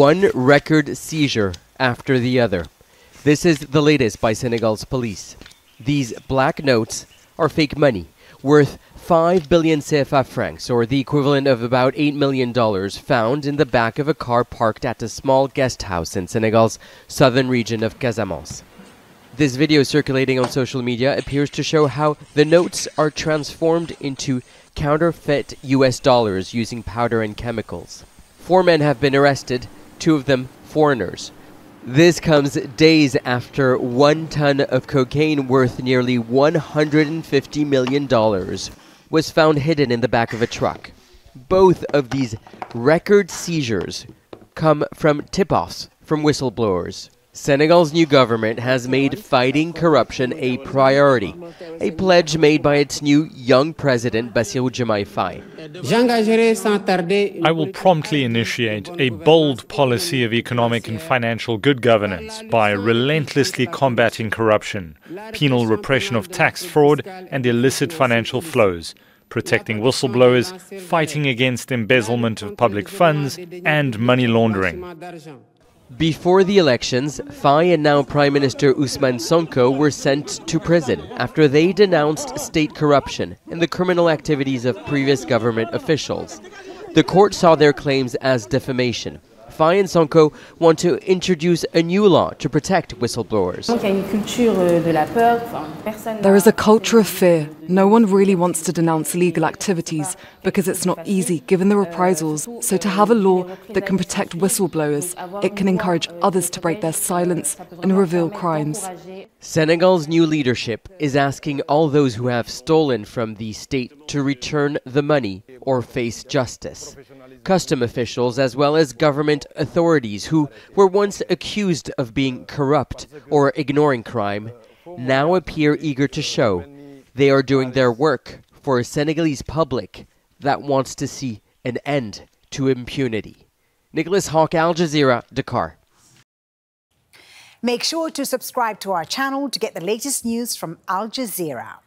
One record seizure after the other. This is the latest by Senegal's police. These black notes are fake money worth 5 billion CFA francs, or the equivalent of about $8 million, found in the back of a car parked at a small guest house in Senegal's southern region of Casamance. This video circulating on social media appears to show how the notes are transformed into counterfeit US dollars using powder and chemicals. Four men have been arrested, two of them foreigners. This comes days after one ton of cocaine worth nearly $150 million was found hidden in the back of a truck. Both of these record seizures come from tip offs from whistleblowers. Senegal's new government has made fighting corruption a priority, a pledge made by its new young president Bassirou Diomaye Faye. I will promptly initiate a bold policy of economic and financial good governance by relentlessly combating corruption, penal repression of tax fraud and illicit financial flows, protecting whistleblowers, fighting against embezzlement of public funds and money laundering. Before the elections, Faye and now Prime Minister Ousmane Sonko were sent to prison after they denounced state corruption and the criminal activities of previous government officials. The court saw their claims as defamation. Faye and Sonko want to introduce a new law to protect whistleblowers. There is a culture of fear. No one really wants to denounce illegal activities because it's not easy given the reprisals. So, to have a law that can protect whistleblowers, it can encourage others to break their silence and reveal crimes. Senegal's new leadership is asking all those who have stolen from the state to return the money or face justice. Custom officials, as well as government authorities who were once accused of being corrupt or ignoring crime, now appear eager to show they are doing their work for a Senegalese public that wants to see an end to impunity. Nicolas Haque, Al Jazeera, Dakar. Make sure to subscribe to our channel to get the latest news from Al Jazeera.